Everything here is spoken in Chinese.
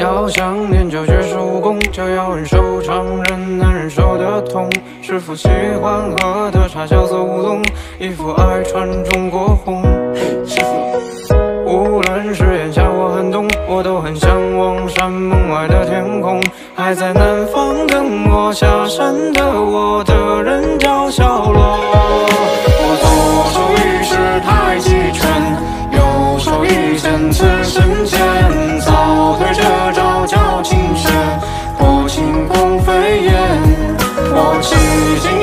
要想练就绝世武功，就要忍受常人难忍受的痛。师傅喜欢喝的茶叫做乌龙，衣服爱穿中国红。师傅，无论是炎夏或寒冬，我都很向往山门外的天空。还在南方等我下山的我的人叫小罗。我左手一式太极拳，右手一剑刺身前。You.